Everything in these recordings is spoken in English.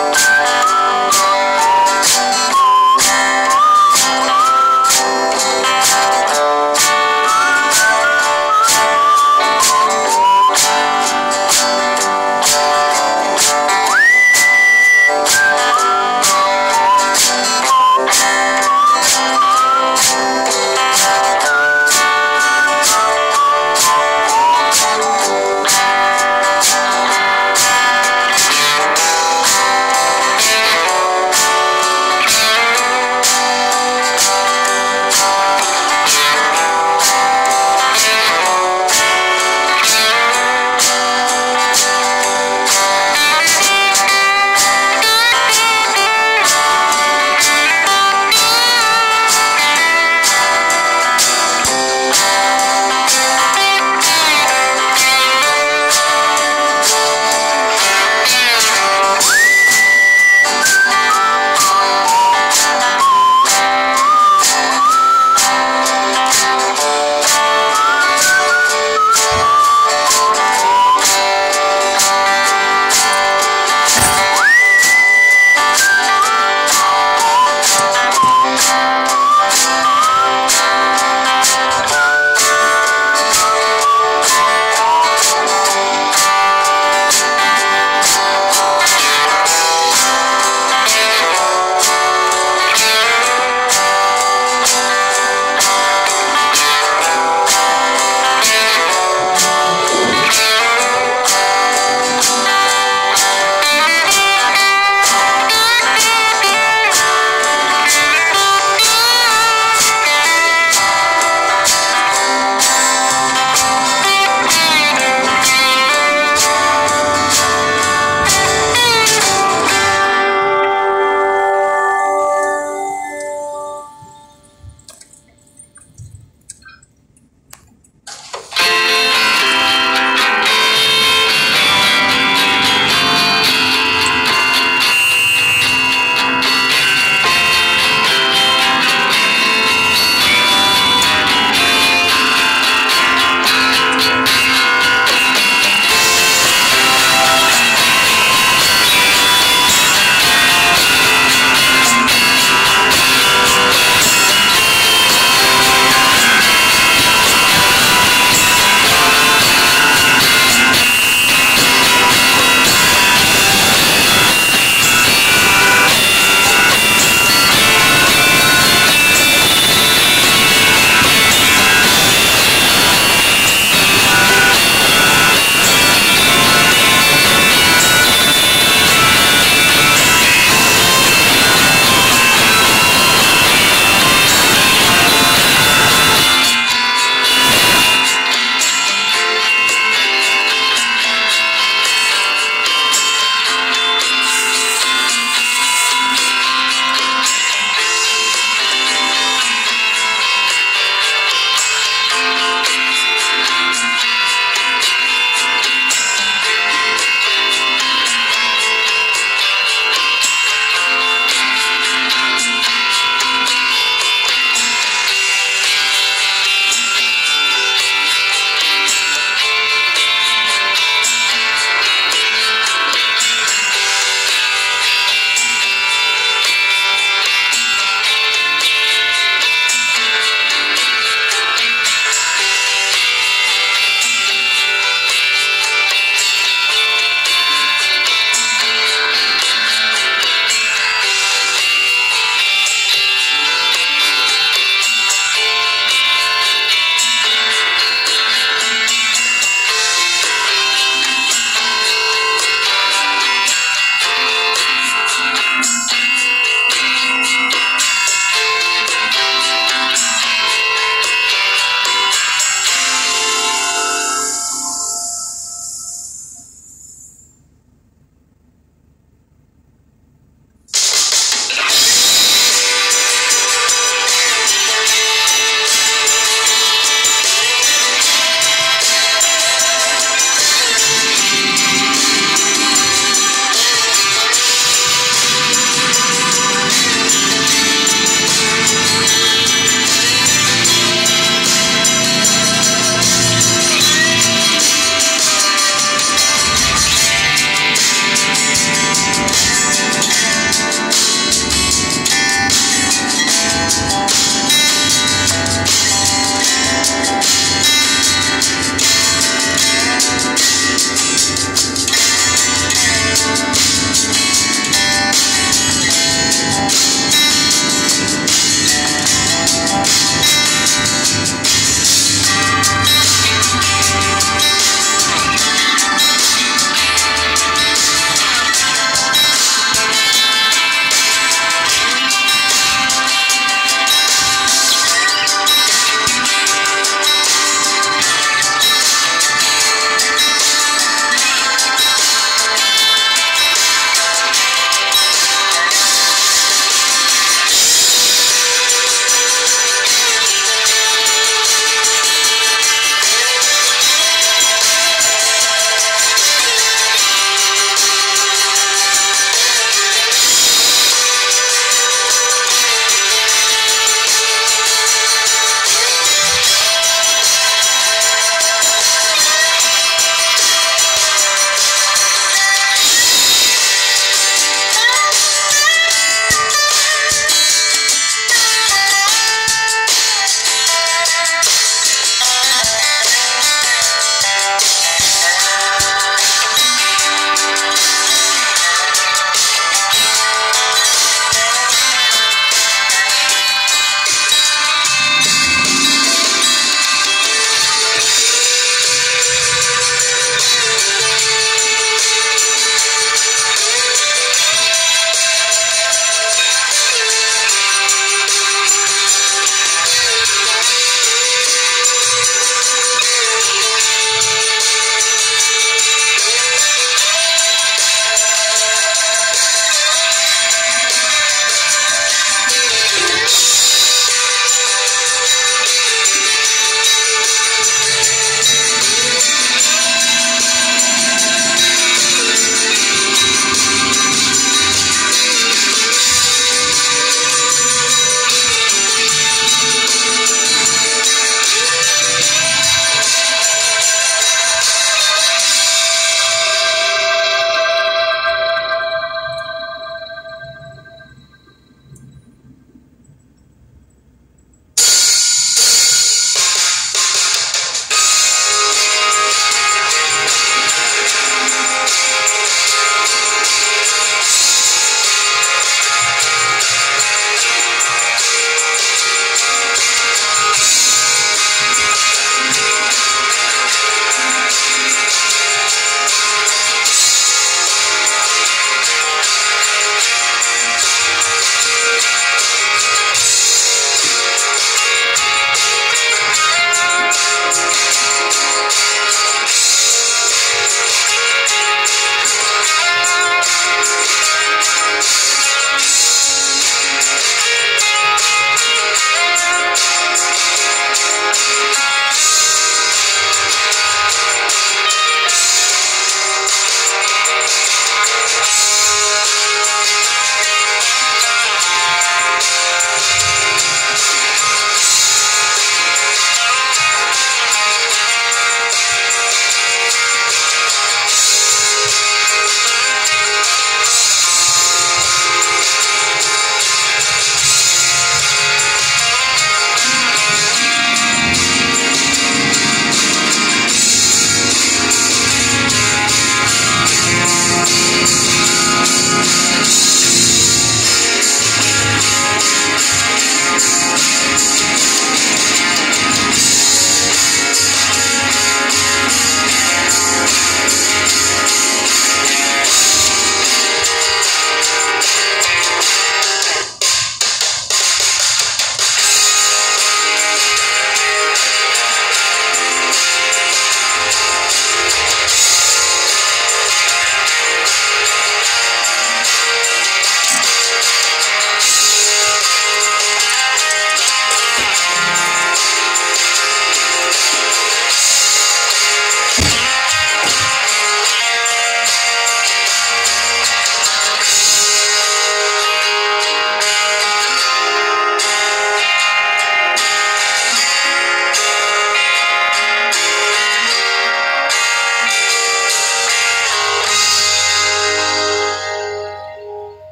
Música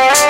Thank